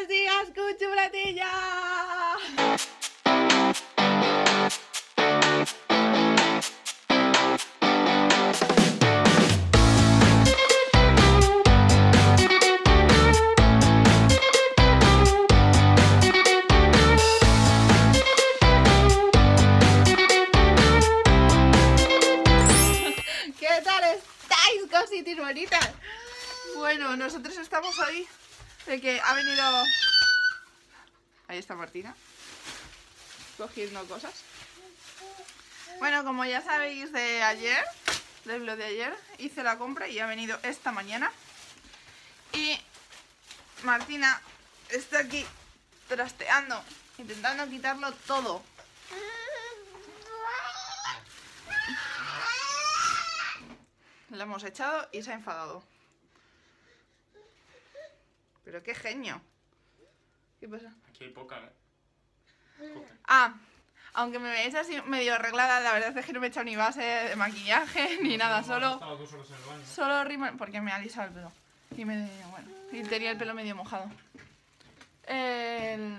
Buenos días, cuchupletilla. ¿Qué tal estáis, cositis bonitas? Bueno, nosotros estamos hoy que ha venido... Ahí está Martina. Cogiendo cosas. Bueno, como ya sabéis de ayer, del blog de ayer, hice la compra y ha venido esta mañana. Y Martina está aquí trasteando, intentando quitarlo todo. La hemos echado y se ha enfadado. Pero qué genio. ¿Qué pasa? Aquí hay poca, ¿eh? Poca. Ah, aunque me veáis así medio arreglada, la verdad es que no me he echado ni base de maquillaje ni nada, solo, estado dos horas en el baño. solo rímel, porque me ha alisado el pelo. Y me, bueno, y tenía el pelo medio mojado. El...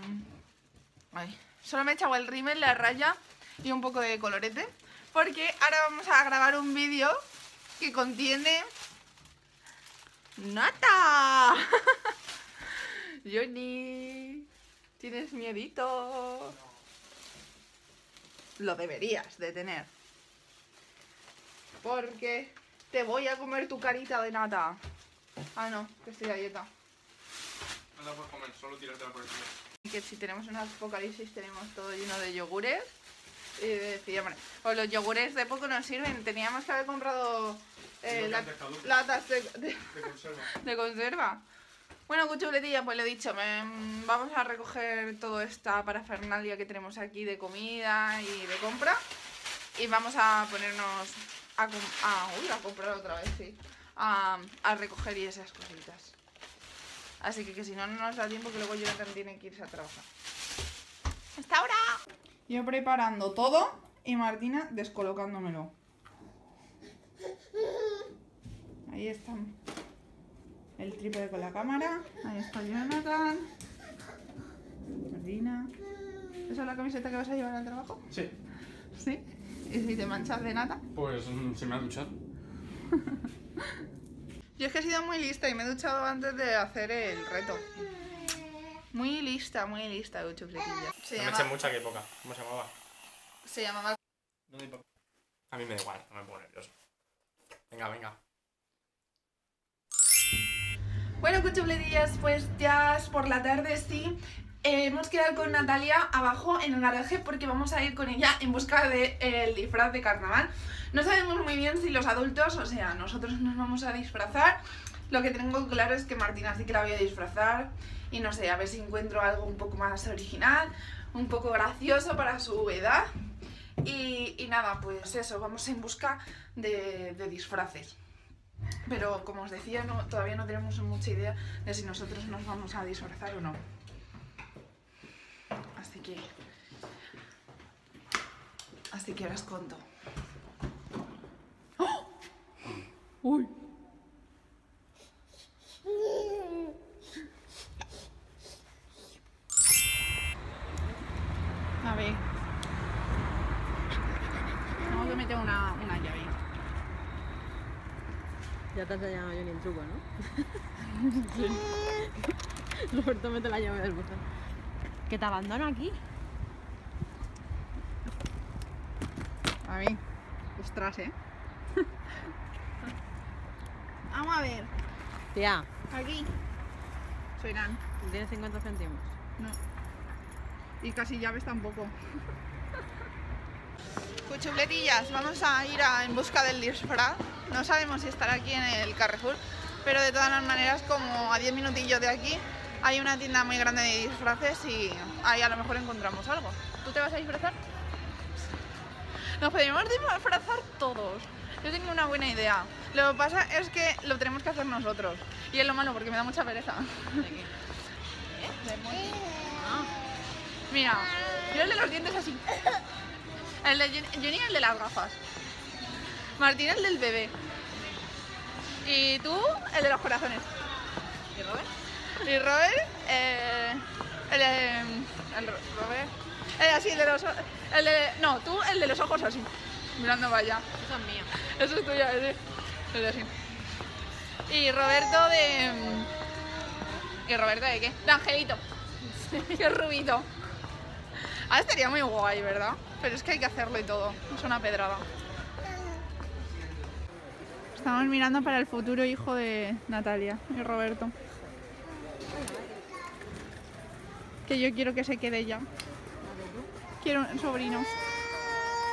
Ay, solo me he echado el rímel, la raya y un poco de colorete. Porque ahora vamos a grabar un vídeo que contiene... ¡Nata! Johnny, tienes miedito. Lo deberías de tener. Porque te voy a comer tu carita de nata. Ah, no, que estoy a dieta. No la puedes comer, solo el culo. Y que si tenemos un apocalipsis tenemos todo lleno de yogures. Y decía, bueno, pues los yogures de poco nos sirven. Teníamos que haber comprado eh, la- latas de, de- De conserva. de conserva. Bueno, cuchuletilla, pues lo he dicho, me- vamos a recoger toda esta parafernalia que tenemos aquí de comida y de compra. Y vamos a ponernos a, uy, a comprar otra vez, sí. A, a recoger y esas cositas. Así que, que si no, no nos da tiempo que luego Jonathan tiene que irse a trabajar. ¡Hasta ahora! Yo preparando todo y Martina descolocándomelo. Ahí está el trípode con la cámara. Ahí está Jonathan. Martina. ¿Esa es la camiseta que vas a llevar al trabajo? Sí. Sí. ¿Y si te manchas de nata? Pues mm, se me ha duchado. Yo es que he sido muy lista y me he duchado antes de hacer el reto. Muy lista, muy lista, chufletilla. Se, No me eché mucha que poca. ¿Cómo se llamaba? se llamaba No. A mí me da igual, no me pongo nervioso. Venga, venga. Bueno, cuchufletillas, pues ya es por la tarde, sí. Eh, hemos quedado con Natalia abajo en el garaje porque vamos a ir con ella en busca del disfraz de carnaval. No sabemos muy bien si los adultos, o sea, nosotros nos vamos a disfrazar. Lo que tengo claro es que Martina sí que la voy a disfrazar. Y no sé, a ver si encuentro algo un poco más original, un poco gracioso para su edad. Y, y nada, pues eso, vamos en busca de, de disfraces. Pero como os decía, no, todavía no tenemos mucha idea de si nosotros nos vamos a disfrazar o no. Así que... Así que ahora os conto. ¡Oh! ¡Uy! A ver. Tengo que meter una, una llave. Ya te yo ni el truco, ¿no? Roberto mete la llave del buzón. ¿Que te abandono aquí? A ver. Ostras, ¿eh? Vamos a ver. Tía, Aquí. Suenan. tienes 50 céntimos. No. Y casi llaves tampoco. Cuchupletillas, vamos a ir a- en busca del disfraz. No sabemos si estará aquí en el Carrefour, pero de todas las maneras, como a 10 minutillos de aquí, hay una tienda muy grande de disfraces y ahí a lo mejor encontramos algo. ¿Tú te vas a disfrazar? Nos podríamos disfrazar todos. Yo tengo una buena idea. Lo que pasa es que lo tenemos que hacer nosotros. Y es lo malo porque me da mucha pereza. Mira, yo el de los dientes así. El de Jen- Jenny el de las gafas. Martín el del bebé. Y tú el de los corazones. ¿y Robert? Y Robert, eh. El Ro- Robert. Eh, así, el de los. El de. No, tú, el de los ojos así. Mirando para allá. Eso es mío. Eso es tuyo, ese. El de así. Y Roberto de. ¿Y Roberto de qué? De Angelito. qué rubito. Ah, estaría muy guay, ¿verdad? Pero es que hay que hacerlo y todo. Es una pedrada. Estamos mirando para el futuro hijo de Natalia y Roberto. Que yo quiero que se quede ya. Quiero un sobrino.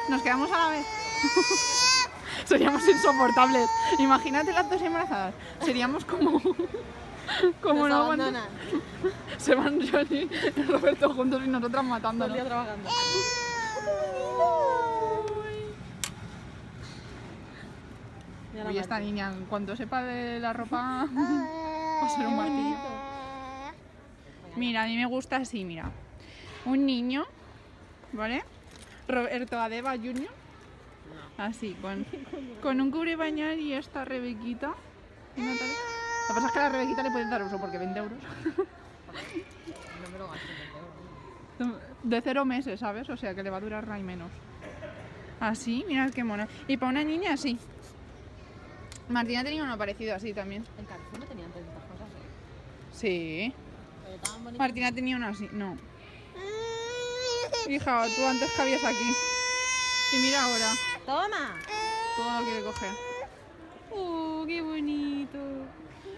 Nos quedamos a la vez. Seríamos insoportables. Imagínate las dos embarazadas. Seríamos como. como no abandonan. Se van Johnny y Roberto juntos y nosotras Todo el día trabajando. Oye, esta niña, en cuanto sepa de la ropa, va a ser un martillo. Mira, a mí me gusta así, mira. Un niño, ¿vale? Roberto Adeba Jr. Así, con, con un cubre bañal y esta Rebequita. y. Lo que pasa es que a la Rebequita le pueden dar uso porque 20 euros. No me lo gasto, por favor. De cero meses, ¿sabes? O sea que le va a durar hay menos. Así, mirad qué mono. Y para una niña así. Martina tenía uno parecido así también. En Carrefour no tenían tantas cosas, ¿eh? Sí. Pero estaban bonitas. Martina tenía uno así. No. Hija, tú antes cabías aquí. Y mira ahora. ¡Toma! Todo lo quiere coger. ¡Oh, qué bonito!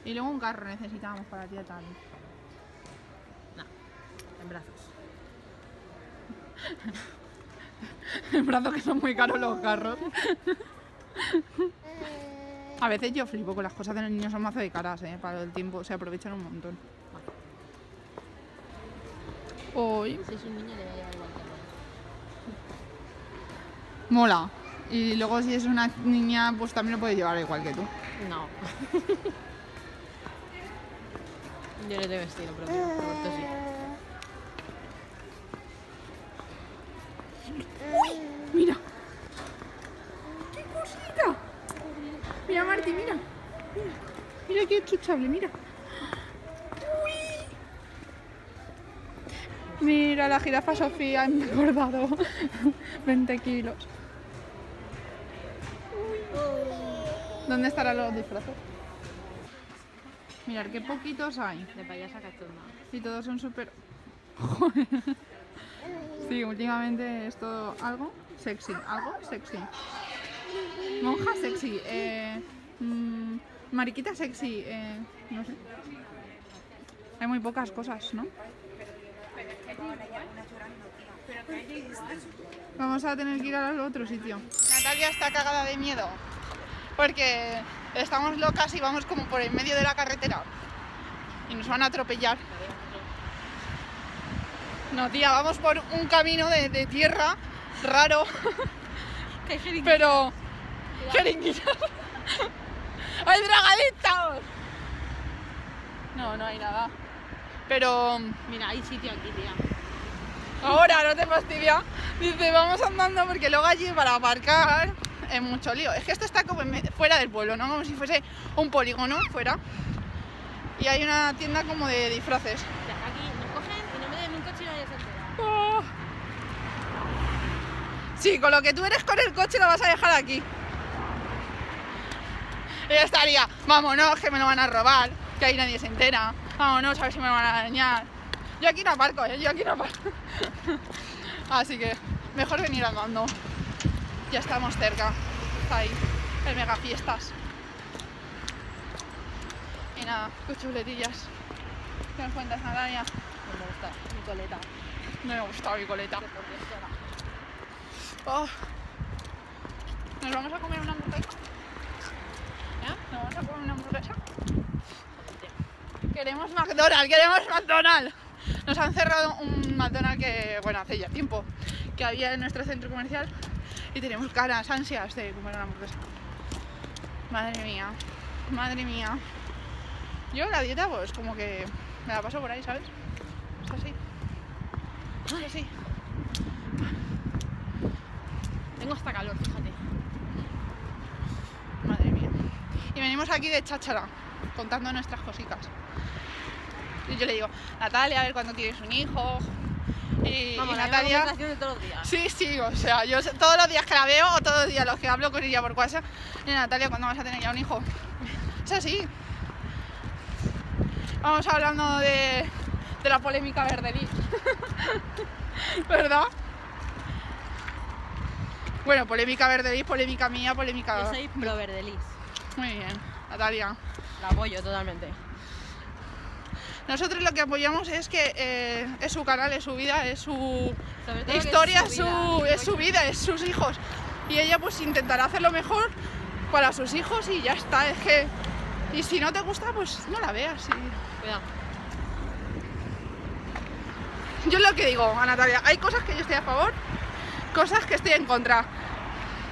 Y luego un carro necesitábamos para ti tal. No, en brazos. En brazos que son muy caros los carros. A veces yo flipo con las cosas de los niños, son mazo de caras, ¿eh? Para el tiempo, se aprovechan un montón. Hoy Si es un niño le va a llevar igual que a mí. mola. Y luego si es una niña, pues también lo puedes llevar igual que tú. No. Yo no tengo estilo propio, Roberto sí. Mira. ¡Qué cosita! Mira, Marti, mira. Mira, mira mira. Uy. Mira, la jirafa Sofía ha engordado 20 kilos. ¿Dónde estarán los disfraces? Mirad qué poquitos hay. De payasa cachonda. Y todos son súper... sí, últimamente es todo algo sexy, algo sexy. Monja sexy, eh, mm, mariquita sexy, eh, no sé. Hay muy pocas cosas, ¿no? Vamos a tener que ir al otro sitio. Natalia está cagada de miedo porque estamos locas y vamos como por el medio de la carretera y nos van a atropellar. No, tía, vamos por un camino de, de tierra raro, pero... Jeringuillas. ¡Hay dragaditos! No, no hay nada. Pero Mira, hay sitio aquí, tía. ahora no te fastidia. Dice, vamos andando porque luego allí para aparcar es mucho lío. Es que esto está como fuera del pueblo, ¿no? Como si fuese un polígono fuera. Y hay una tienda como de disfraces. Aquí nos cogen y no me den un coche y nadie se entera. Oh. Sí, con lo que tú eres con el coche lo vas a dejar aquí. Y ya estaría, vámonos, que me lo van a robar, que ahí nadie se entera. Vámonos, a ver si me van a dañar. Yo aquí no aparco, ¿eh? yo aquí no aparco. Así que mejor venir andando. Ya estamos cerca. Está ahí, el mega fiestas. Y nada, qué chuletillas. ¿Qué nos cuentas, Natalia? No me gusta mi coleta. No me ha gustado mi coleta. Oh. ¿Nos vamos a comer una hamburguesa? ¿Nos vamos a comer una hamburguesa? Queremos McDonald's, queremos McDonald's. Nos han cerrado un McDonald's que, bueno, hace ya tiempo que había en nuestro centro comercial y tenemos ganas, ansias de comer una hamburguesa. Madre mía, madre mía. Yo la dieta, pues como que me la paso por ahí, ¿sabes? Es así. Es así. Tengo hasta calor, fíjate. Madre mía. Y venimos aquí de cháchara, contando nuestras cositas. Y yo le digo, Natalia, a ver cuándo tienes un hijo. Y, Vamos, y Natalia. de todos los días. Sí, sí, o sea, yo todos los días que la veo o todos los días los que hablo con ella por WhatsApp, y Natalia, ¿cuándo vas a tener ya un hijo? Es así. Vamos hablando de, de la polémica verdelí. ¿Verdad? Bueno, polémica verdelí, polémica mía, polémica... Yo soy pro verdelis. Muy bien, Natalia. La apoyo totalmente. Nosotros lo que apoyamos es que eh, es su canal, es su vida, es su historia, es su, su vida. es su vida, es sus hijos. Y ella pues intentará hacer lo mejor para sus hijos y ya está. Es que. Y si no te gusta, pues no la veas. y- Cuidado. Yo es lo que digo a Natalia, hay cosas que yo estoy a favor, cosas que estoy en contra.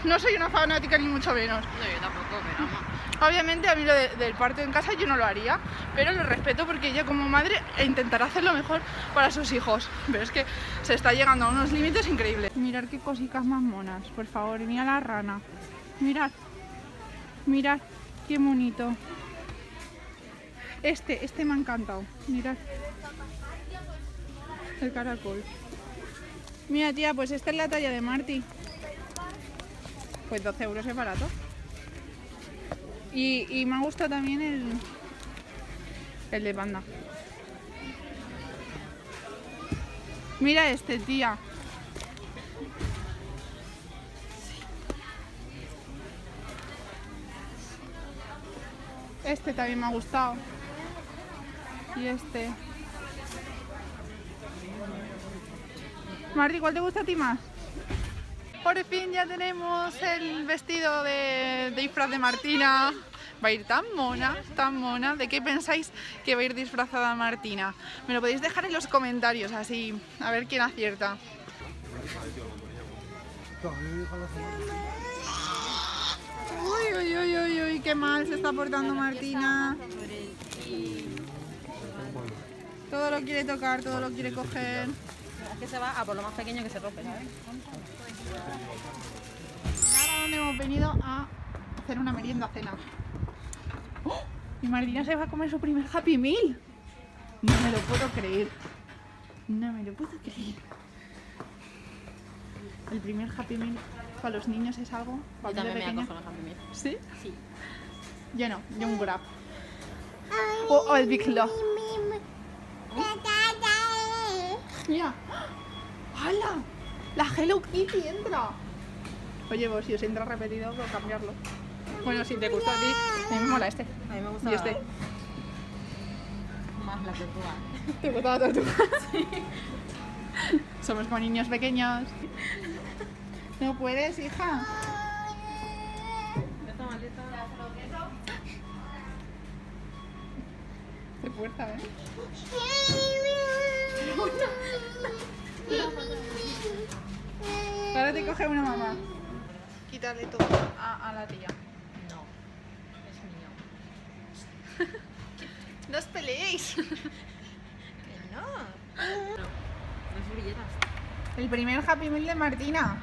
No soy una fanática ni mucho menos. No, yo tampoco, pero. Obviamente a mí lo de- del parto en casa yo no lo haría, pero lo respeto porque ella como madre intentará hacer lo mejor para sus hijos. Pero es que se está llegando a unos límites increíbles. Mirad qué cositas más monas, por favor, mira la rana. Mirad, mirad, qué bonito. Este, este me ha encantado, mirad. El caracol. Mira tía, pues esta es la talla de Marty. Pues 12 euros es barato. Y, me ha gustado también el, el de panda. Mira este, tía. Este también me ha gustado. Y este. Marti, ¿cuál te gusta a ti más? Por fin ya tenemos el vestido de, disfraz de Martina. Va a ir tan mona, tan mona. ¿De qué pensáis que va a ir disfrazada Martina? Me lo podéis dejar en los comentarios, así, a ver quién acierta. Uy, uy, uy, uy, uy, qué mal se está portando Martina. Todo lo quiere tocar, todo lo quiere coger. Que se va a por lo más pequeño que se rompe, ¿sabes? Ahora donde hemos venido a hacer una merienda cena. ¡Oh! Y Martina se va a comer su primer Happy Meal. No me lo puedo creer. No me lo puedo creer. El primer Happy Meal para los niños es algo. Yo Para también me acojo los Happy Meal. ¿Sí? Sí. Yo no, yo un Grab. O, o el Big Love. Mira. ¡Hala! La Hello Kitty entra. Oye, vos si os entra repetido, puedo cambiarlo. Bueno, si te gusta a ti, a mí me mola este. A mí me gusta Y este. más la tortuga. ¿Te gusta la tortuga? Somos como niños pequeños. No puedes, hija. Esta maleta. Qué fuerza, ¿eh? Ahora te coge una mamá. Quítale todo a, a la tía. No. Es mío. No os peleéis. Que no. No. Las servilletas. El primer Happy Meal de Martina.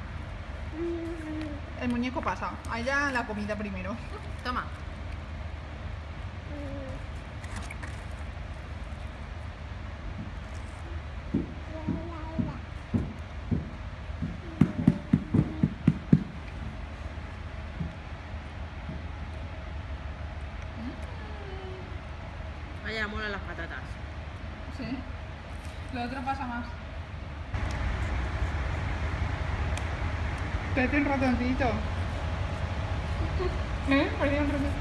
El muñeco pasa. A ella la comida primero. Toma. Vaya, molan las patatas. Sí. Lo otro pasa más. Te hace un ratoncito. ¿Eh? Perdí un ratón.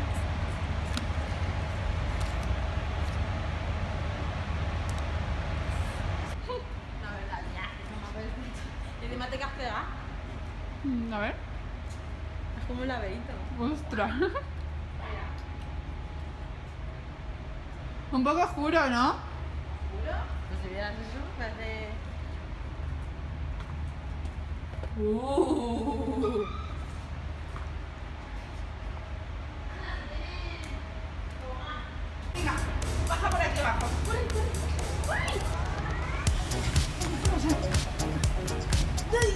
La verdad, ya. Y encima te quedas pegada. Mm, A ver. Es como un laberinto. Ostras. Un poco oscuro, ¿no? Pues si vieras eso, parece... Uh. Venga, baja por aquí abajo. Por ahí, por ahí. Por ahí.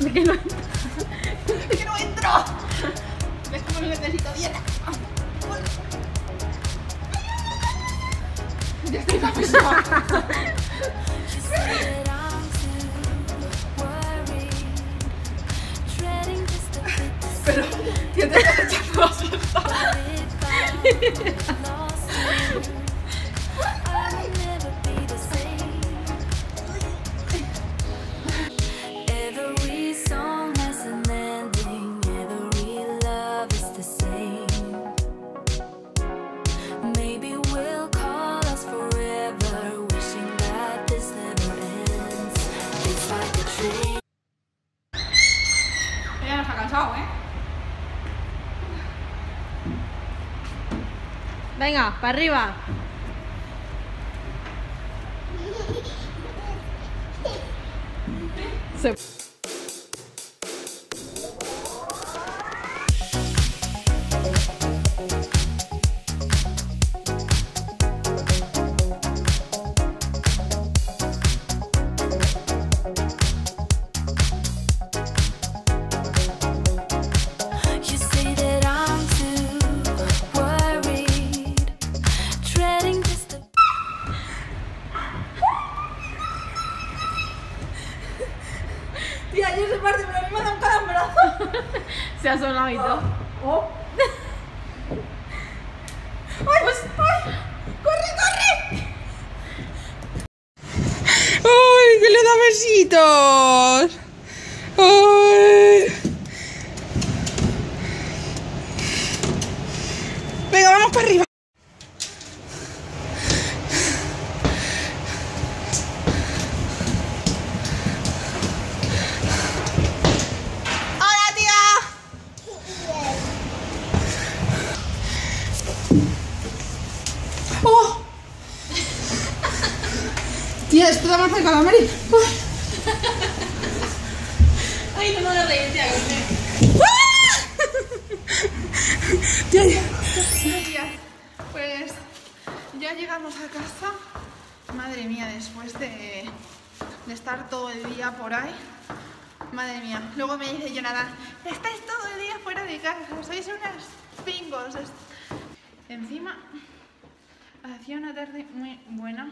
¿De qué no? ¡Es que no entro! ¿Ves cómo necesito dieta? Ya estoy. Pero, ¿qué te estás echando la siesta? Every song Venga, para arriba. Se ha sonado y todo. ¡Oh! ¡Ay, pues, ay! ¡Corre, corre! ¡Ay, que le da besitos! ¡Ay! Venga, vamos para arriba. ¡Hola, tía! ¡Oh! Tía, esto da más de. Ay, no me lo reír, tía. Tía, ya. Días. Pues ya llegamos a casa. Madre mía, después de, de estar todo el día por ahí. Madre mía. Luego me dice Jonathan, estáis todo el día fuera de casa, sois unas pingos. Encima, hacía una tarde muy buena.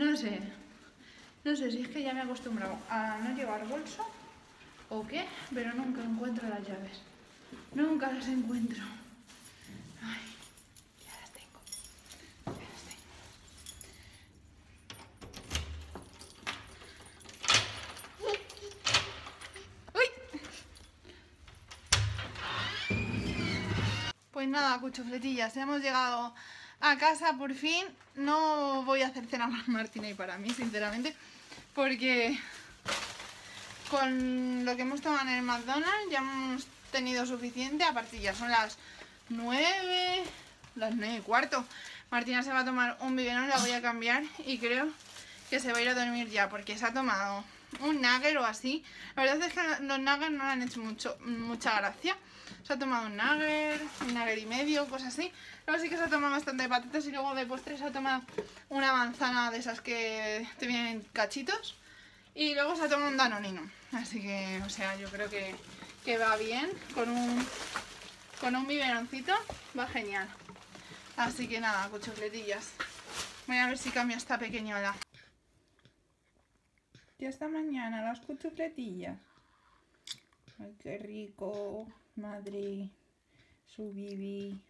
No sé. No sé si es que ya me he acostumbrado a no llevar bolso o qué, pero nunca encuentro las llaves. Nunca las encuentro. Ay, ya las tengo. Ya las tengo. ¡Uy! Pues nada, cuchufletillas, hemos llegado a casa por fin. No voy a hacer cena para Martina y para mí, sinceramente, porque con lo que hemos tomado en el McDonald's ya hemos tenido suficiente. Aparte ya son las 9, las 9 y cuarto. Martina se va a tomar un biberón, la voy a cambiar y creo que se va a ir a dormir ya porque se ha tomado un nugget o así. La verdad es que los nuggets no le han hecho mucho, mucha gracia. Se ha tomado un nugget, un nugget y medio, cosas así. Luego sí que se ha tomado bastante patatas y luego de postre se ha tomado una manzana de esas que te vienen en cachitos. Y luego se ha tomado un danonino. Así que, o sea, yo creo que, que va bien. Con un, con un biberoncito va genial. Así que nada, cuchufletillas. Voy a ver si cambio esta pequeñola. Ya hasta mañana las cuchufletillas. Ay, qué rico. Madre. Su bibi.